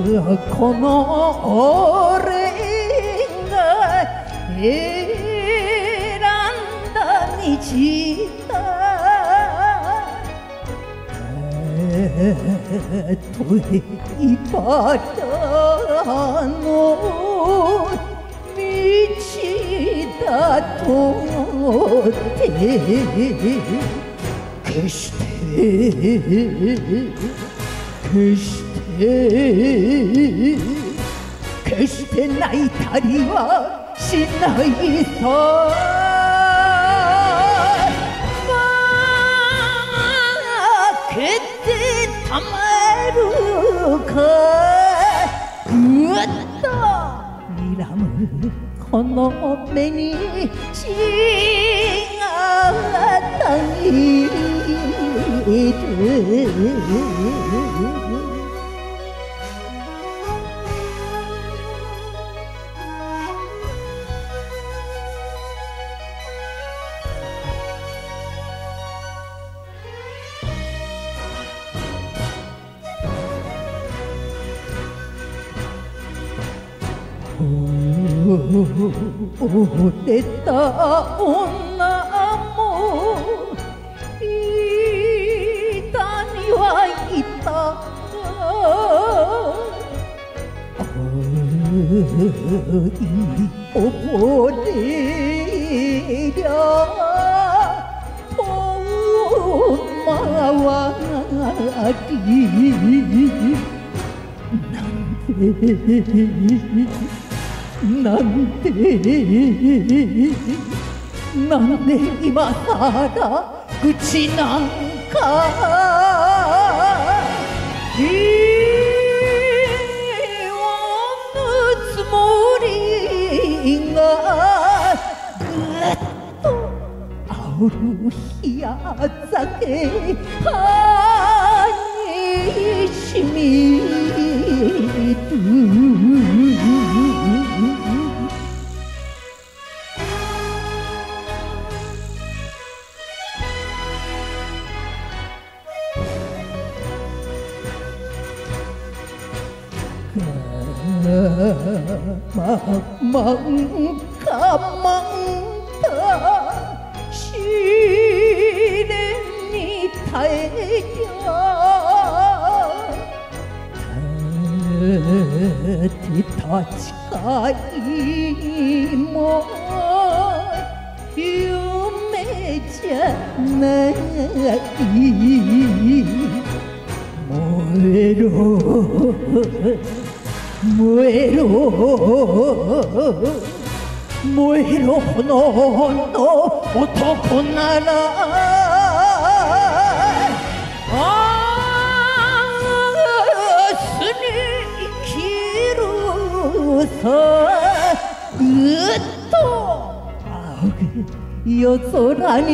この俺が選んだ道だ遠いバラの道だとって決して決して。決して泣いたりはしないさ。負けてたまるか。ぐっと睨むこの目に血がたぎる 못됐다 온나무 이단이와 있다 어디 오리랴 마와디 남대 なんてなんで今さら口なんか？言わぬつもりがぐっと煽る冷や酒歯にしみる。ままんかまんた試練に耐えりゃ立ちいも夢じゃな muero, muero, no, no, otoko narai. 당신이 길어서 끝도 여소라니